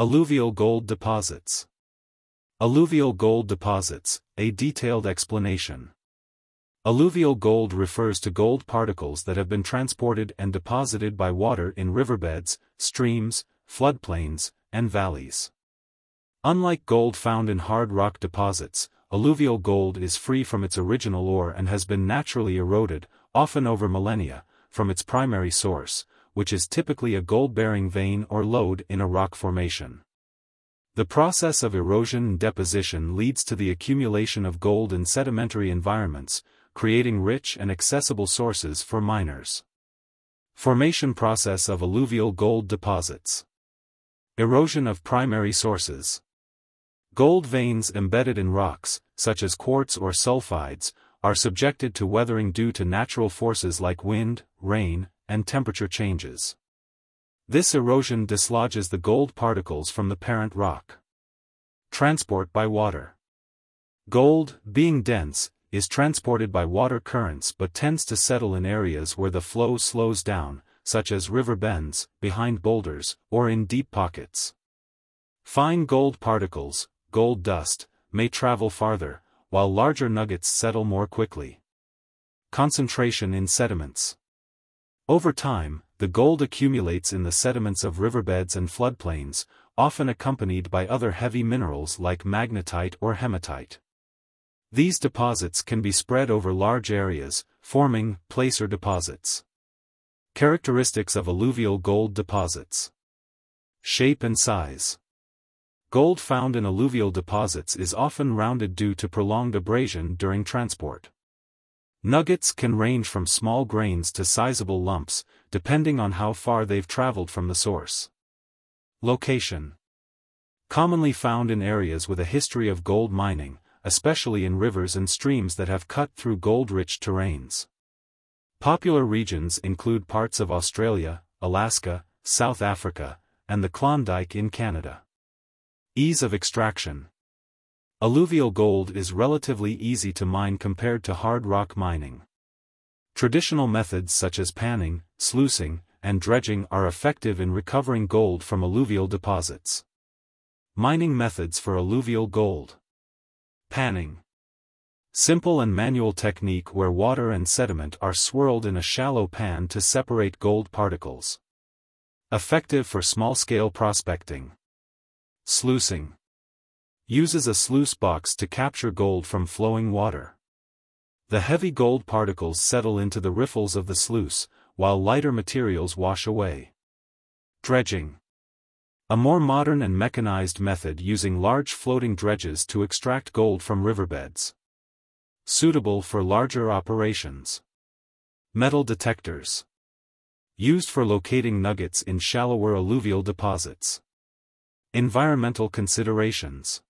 Alluvial gold deposits. Alluvial gold deposits, a detailed explanation. Alluvial gold refers to gold particles that have been transported and deposited by water in riverbeds, streams, floodplains, and valleys. Unlike gold found in hard rock deposits, alluvial gold is free from its original ore and has been naturally eroded, often over millennia, from its primary source, which is typically a gold-bearing vein or lode in a rock formation. The process of erosion and deposition leads to the accumulation of gold in sedimentary environments, creating rich and accessible sources for miners. Formation process of alluvial gold deposits. Erosion of primary sources. Gold veins embedded in rocks, such as quartz or sulfides, are subjected to weathering due to natural forces like wind, rain, and temperature changes. This erosion dislodges the gold particles from the parent rock. Transport by water. Gold, being dense, is transported by water currents but tends to settle in areas where the flow slows down, such as river bends, behind boulders, or in deep pockets. Fine gold particles, gold dust, may travel farther, while larger nuggets settle more quickly. Concentration in sediments. Over time, the gold accumulates in the sediments of riverbeds and floodplains, often accompanied by other heavy minerals like magnetite or hematite. These deposits can be spread over large areas, forming placer deposits. Characteristics of alluvial gold deposits. Shape and size. Gold found in alluvial deposits is often rounded due to prolonged abrasion during transport. Nuggets can range from small grains to sizable lumps, depending on how far they've traveled from the source. Location Commonly found in areas with a history of gold mining, especially in rivers and streams that have cut through gold-rich terrains. Popular regions include parts of Australia, Alaska, South Africa, and the Klondike in Canada. Ease of extraction. Alluvial gold is relatively easy to mine compared to hard rock mining. Traditional methods such as panning, sluicing, and dredging are effective in recovering gold from alluvial deposits. Mining methods for alluvial gold. Panning. Simple and manual technique where water and sediment are swirled in a shallow pan to separate gold particles. Effective for small-scale prospecting. Sluicing. Uses a sluice box to capture gold from flowing water. The heavy gold particles settle into the riffles of the sluice, while lighter materials wash away. Dredging. A more modern and mechanized method using large floating dredges to extract gold from riverbeds. Suitable for larger operations. Metal detectors. Used for locating nuggets in shallower alluvial deposits. Environmental considerations.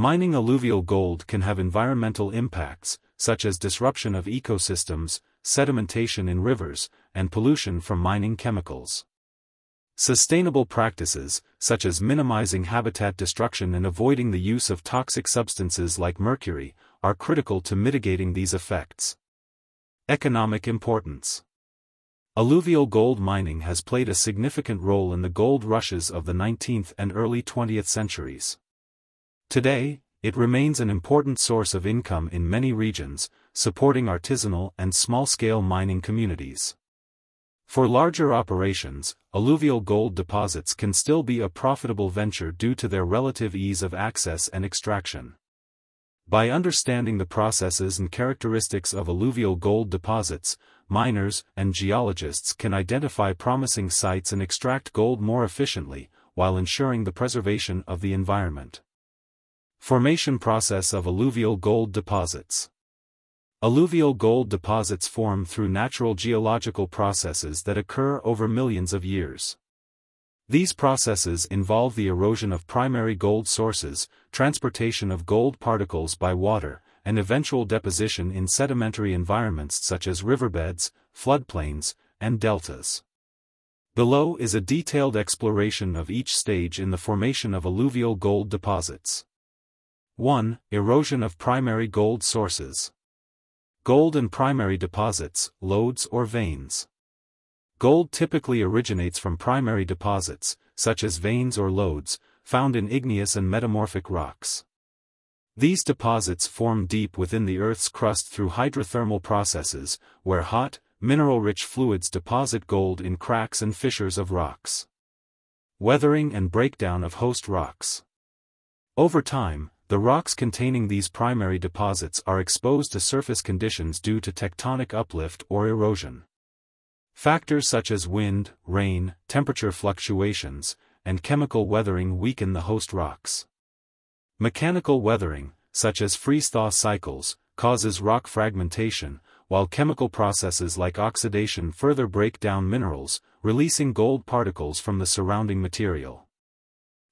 Mining alluvial gold can have environmental impacts, such as disruption of ecosystems, sedimentation in rivers, and pollution from mining chemicals. Sustainable practices, such as minimizing habitat destruction and avoiding the use of toxic substances like mercury, are critical to mitigating these effects. Economic importance Alluvial gold mining has played a significant role in the gold rushes of the 19th and early 20th centuries. Today, it remains an important source of income in many regions, supporting artisanal and small-scale mining communities. For larger operations, alluvial gold deposits can still be a profitable venture due to their relative ease of access and extraction. By understanding the processes and characteristics of alluvial gold deposits, miners and geologists can identify promising sites and extract gold more efficiently, while ensuring the preservation of the environment. Formation process of alluvial gold deposits. Alluvial gold deposits form through natural geological processes that occur over millions of years. These processes involve the erosion of primary gold sources, transportation of gold particles by water, and eventual deposition in sedimentary environments such as riverbeds, floodplains, and deltas. Below is a detailed exploration of each stage in the formation of alluvial gold deposits. 1. Erosion of primary gold sources. Gold and primary deposits, lodes or veins. Gold typically originates from primary deposits, such as veins or lodes, found in igneous and metamorphic rocks. These deposits form deep within the Earth's crust through hydrothermal processes, where hot, mineral-rich fluids deposit gold in cracks and fissures of rocks. Weathering and breakdown of host rocks. Over time, the rocks containing these primary deposits are exposed to surface conditions due to tectonic uplift or erosion. Factors such as wind, rain, temperature fluctuations, and chemical weathering weaken the host rocks. Mechanical weathering, such as freeze-thaw cycles, causes rock fragmentation, while chemical processes like oxidation further break down minerals, releasing gold particles from the surrounding material.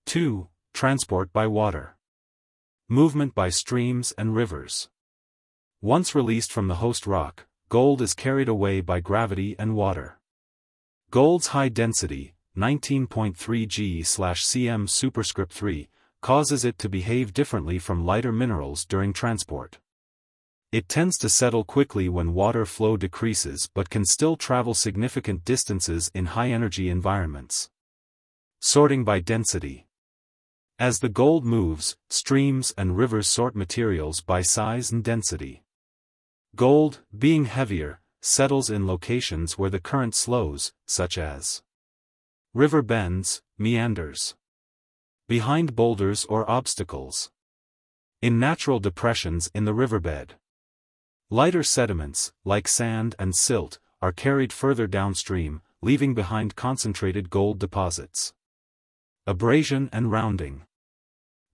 2. Transport by water. Movement by streams and rivers. Once released from the host rock, gold is carried away by gravity and water. Gold's high density, 19.3 g/cm superscript 3, causes it to behave differently from lighter minerals during transport. It tends to settle quickly when water flow decreases but can still travel significant distances in high-energy environments. Sorting by density. As the gold moves, streams and rivers sort materials by size and density. Gold, being heavier, settles in locations where the current slows, such as river bends, meanders, behind boulders or obstacles, in natural depressions in the riverbed. Lighter sediments, like sand and silt, are carried further downstream, leaving behind concentrated gold deposits. Abrasion and rounding.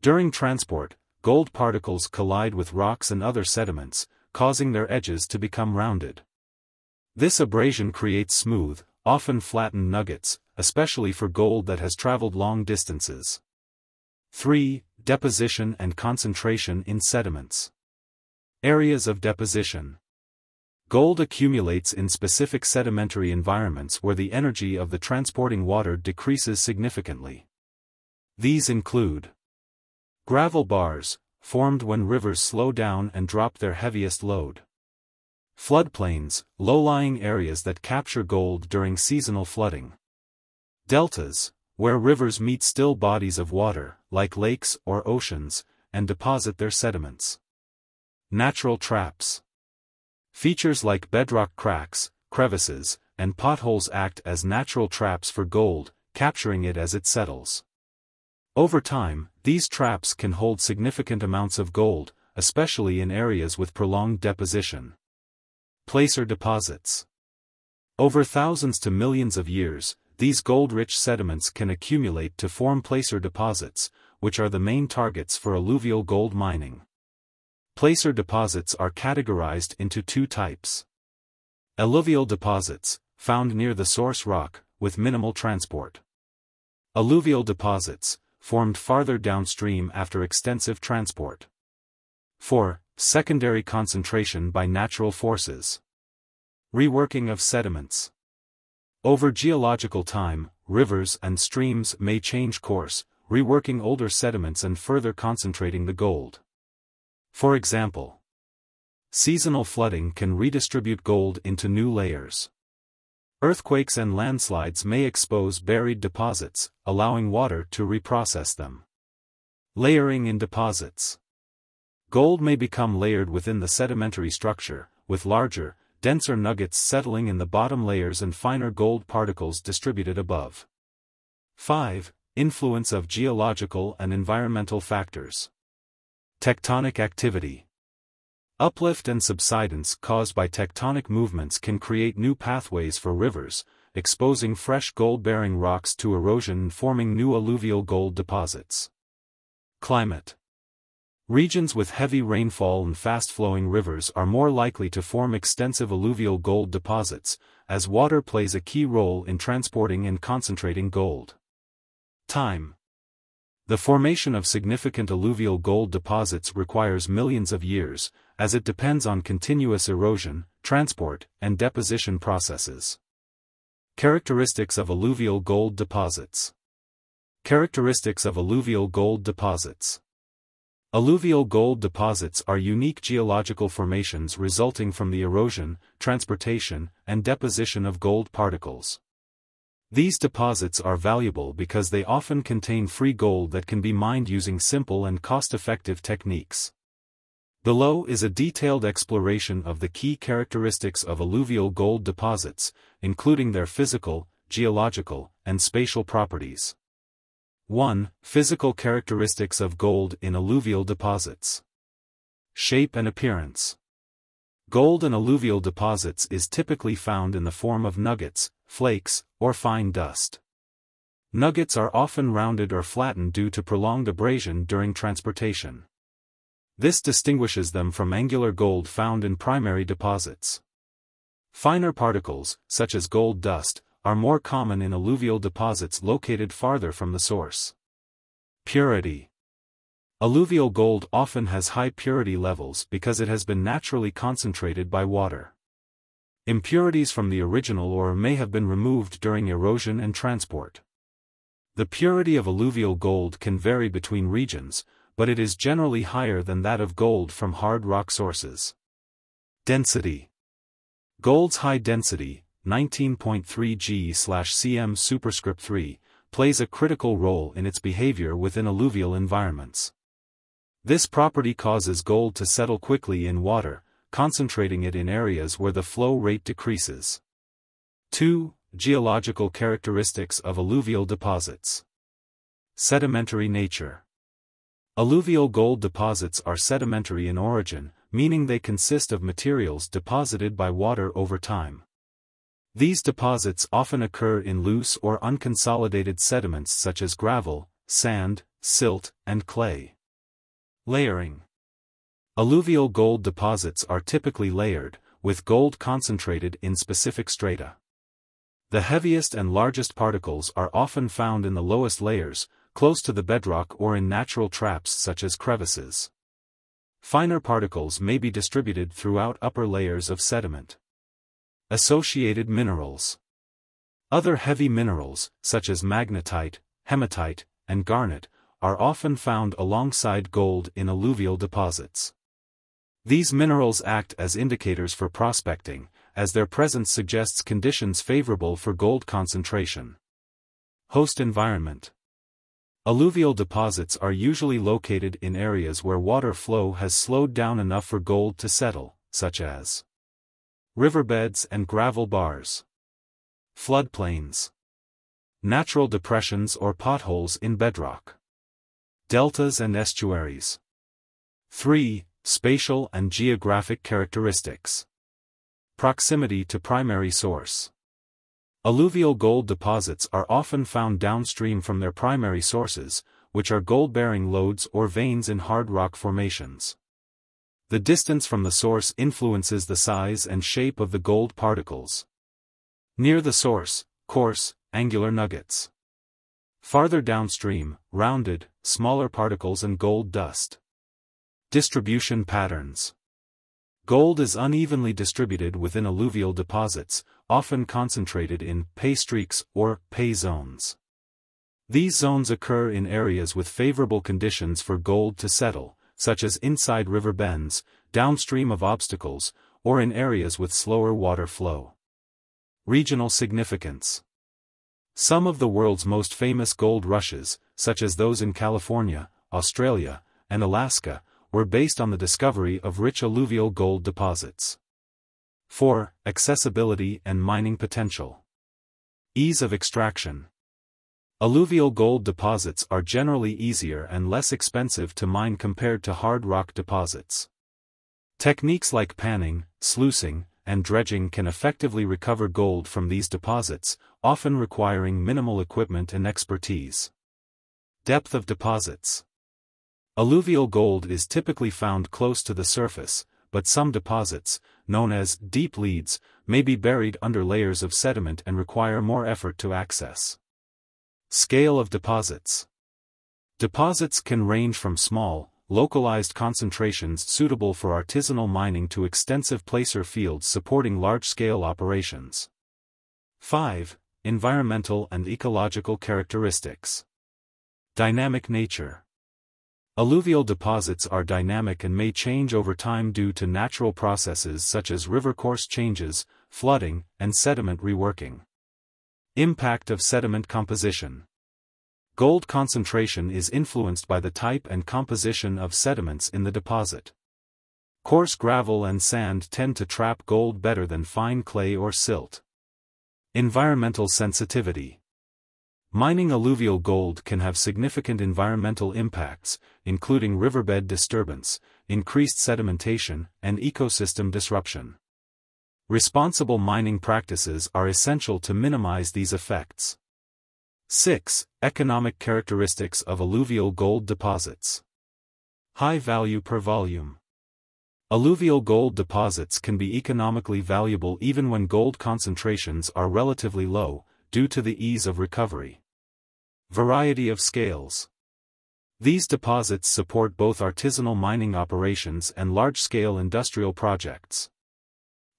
During transport, gold particles collide with rocks and other sediments, causing their edges to become rounded. This abrasion creates smooth, often flattened nuggets, especially for gold that has traveled long distances. 3. Deposition and concentration in sediments. Areas of deposition. Gold accumulates in specific sedimentary environments where the energy of the transporting water decreases significantly. These include gravel bars, formed when rivers slow down and drop their heaviest load. Floodplains, low-lying areas that capture gold during seasonal flooding. Deltas, where rivers meet still bodies of water, like lakes or oceans, and deposit their sediments. Natural traps. Features like bedrock cracks, crevices, and potholes act as natural traps for gold, capturing it as it settles. Over time, these traps can hold significant amounts of gold, especially in areas with prolonged deposition. Placer deposits. Over thousands to millions of years, these gold-rich sediments can accumulate to form placer deposits, which are the main targets for alluvial gold mining. Placer deposits are categorized into two types. Eluvial deposits, found near the source rock, with minimal transport. Alluvial deposits, formed farther downstream after extensive transport. 4. Secondary concentration by natural forces. Reworking of sediments. Over geological time, rivers and streams may change course, reworking older sediments and further concentrating the gold. For example, seasonal flooding can redistribute gold into new layers. Earthquakes and landslides may expose buried deposits, allowing water to reprocess them. Layering in deposits. Gold may become layered within the sedimentary structure, with larger, denser nuggets settling in the bottom layers and finer gold particles distributed above. 5. Influence of geological and environmental factors. Tectonic activity. Uplift and subsidence caused by tectonic movements can create new pathways for rivers, exposing fresh gold-bearing rocks to erosion and forming new alluvial gold deposits. Climate. Regions with heavy rainfall and fast-flowing rivers are more likely to form extensive alluvial gold deposits, as water plays a key role in transporting and concentrating gold. Time. The formation of significant alluvial gold deposits requires millions of years, as it depends on continuous erosion, transport, and deposition processes. Characteristics of alluvial gold deposits Characteristics of alluvial gold deposits Alluvial gold deposits are unique geological formations resulting from the erosion, transportation, and deposition of gold particles. These deposits are valuable because they often contain free gold that can be mined using simple and cost-effective techniques. Below is a detailed exploration of the key characteristics of alluvial gold deposits, including their physical, geological, and spatial properties. 1. Physical characteristics of gold in alluvial deposits. Shape and appearance. Gold in alluvial deposits is typically found in the form of nuggets, flakes, or fine dust. Nuggets are often rounded or flattened due to prolonged abrasion during transportation. This distinguishes them from angular gold found in primary deposits. Finer particles, such as gold dust, are more common in alluvial deposits located farther from the source. Purity Alluvial gold often has high purity levels because it has been naturally concentrated by water. Impurities from the original ore may have been removed during erosion and transport. The purity of alluvial gold can vary between regions, but it is generally higher than that of gold from hard rock sources. Density Gold's high density, 19.3 g/cm superscript 3, plays a critical role in its behavior within alluvial environments. This property causes gold to settle quickly in water, concentrating it in areas where the flow rate decreases. 2. Geological characteristics of alluvial deposits. Sedimentary nature. Alluvial gold deposits are sedimentary in origin, meaning they consist of materials deposited by water over time. These deposits often occur in loose or unconsolidated sediments such as gravel, sand, silt, and clay. Layering Alluvial gold deposits are typically layered, with gold concentrated in specific strata. The heaviest and largest particles are often found in the lowest layers, close to the bedrock or in natural traps such as crevices. Finer particles may be distributed throughout upper layers of sediment. Associated minerals. Other heavy minerals, such as magnetite, hematite, and garnet, are often found alongside gold in alluvial deposits. These minerals act as indicators for prospecting, as their presence suggests conditions favorable for gold concentration. Host environment Alluvial deposits are usually located in areas where water flow has slowed down enough for gold to settle, such as riverbeds and gravel bars, floodplains, natural depressions or potholes in bedrock, deltas and estuaries. 3. Spatial and geographic characteristics. Proximity to primary source. Alluvial gold deposits are often found downstream from their primary sources, which are gold-bearing lodes or veins in hard rock formations. The distance from the source influences the size and shape of the gold particles. Near the source, coarse, angular nuggets. Farther downstream, rounded, smaller particles and gold dust. Distribution patterns. Gold is unevenly distributed within alluvial deposits, often concentrated in pay streaks or pay zones. These zones occur in areas with favorable conditions for gold to settle, such as inside river bends, downstream of obstacles, or in areas with slower water flow. Regional significance Some of the world's most famous gold rushes, such as those in California, Australia, and Alaska, were based on the discovery of rich alluvial gold deposits. 4. Accessibility and mining potential. Ease of extraction. Alluvial gold deposits are generally easier and less expensive to mine compared to hard rock deposits. Techniques like panning, sluicing, and dredging can effectively recover gold from these deposits, often requiring minimal equipment and expertise. Depth of deposits. Alluvial gold is typically found close to the surface, but some deposits, known as deep leads, may be buried under layers of sediment and require more effort to access. Scale of deposits Deposits can range from small, localized concentrations suitable for artisanal mining to extensive placer fields supporting large-scale operations. 5. Environmental and ecological characteristics. Dynamic nature Alluvial deposits are dynamic and may change over time due to natural processes such as river course changes, flooding, and sediment reworking. Impact of sediment composition. Gold concentration is influenced by the type and composition of sediments in the deposit. Coarse gravel and sand tend to trap gold better than fine clay or silt. Environmental sensitivity. Mining alluvial gold can have significant environmental impacts, including riverbed disturbance, increased sedimentation, and ecosystem disruption. Responsible mining practices are essential to minimize these effects. 6. Economic characteristics of alluvial gold deposits. High value per volume. Alluvial gold deposits can be economically valuable even when gold concentrations are relatively low, due to the ease of recovery. Variety of scales. These deposits support both artisanal mining operations and large-scale industrial projects.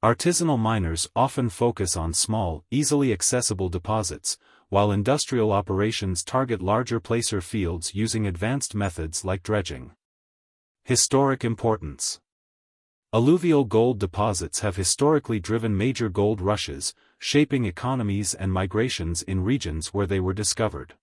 Artisanal miners often focus on small, easily accessible deposits, while industrial operations target larger placer fields using advanced methods like dredging. Historic importance Alluvial gold deposits have historically driven major gold rushes, shaping economies and migrations in regions where they were discovered.